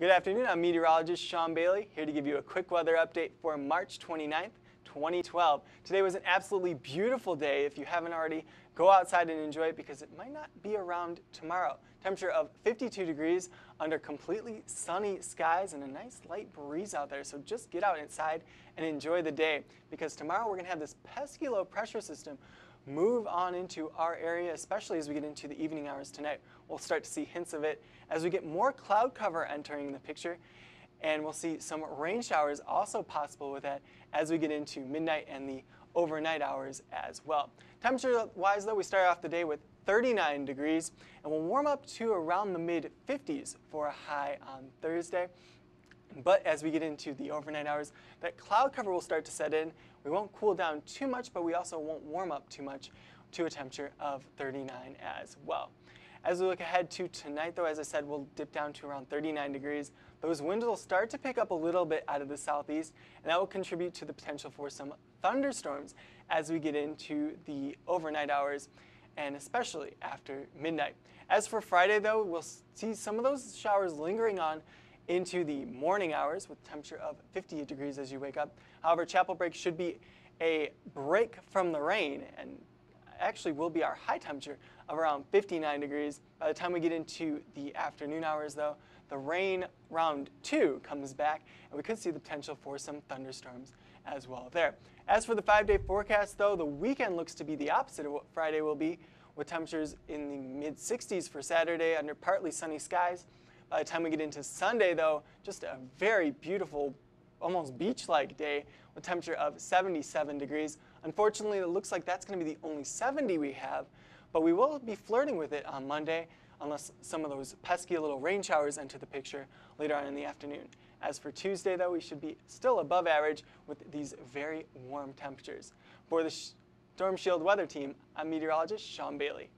Good afternoon. I'm meteorologist Sean Bailey here to give you a quick weather update for March 29th, 2012. Today was an absolutely beautiful day. If you haven't already, go outside and enjoy it because it might not be around tomorrow. Temperature of 52 degrees under completely sunny skies and a nice light breeze out there. So just get out inside and enjoy the day because tomorrow we're going to have this pesky low pressure system move on into our area, especially as we get into the evening hours tonight. We'll start to see hints of it as we get more cloud cover entering the picture. And we'll see some rain showers also possible with that as we get into midnight and the overnight hours as well. Temperature wise though, we start off the day with 39 degrees and we'll warm up to around the mid 50s for a high on Thursday. But as we get into the overnight hours, that cloud cover will start to set in. We won't cool down too much, but we also won't warm up too much to a temperature of 39 as well. As we look ahead to tonight, though, as I said, we'll dip down to around 39 degrees. Those winds will start to pick up a little bit out of the southeast, and that will contribute to the potential for some thunderstorms as we get into the overnight hours and especially after midnight. As for Friday, though, we'll see some of those showers lingering on into the morning hours with temperature of 58 degrees as you wake up. However, chapel break should be a break from the rain and actually will be our high temperature of around 59 degrees. By the time we get into the afternoon hours though, the rain round two comes back and we could see the potential for some thunderstorms as well there. As for the five-day forecast though, the weekend looks to be the opposite of what Friday will be with temperatures in the mid 60s for Saturday under partly sunny skies. By the time we get into Sunday, though, just a very beautiful, almost beach-like day with temperature of 77 degrees. Unfortunately, it looks like that's going to be the only 70 we have, but we will be flirting with it on Monday unless some of those pesky little rain showers enter the picture later on in the afternoon. As for Tuesday, though, we should be still above average with these very warm temperatures. For the Storm Shield weather team, I'm meteorologist Sean Bailey.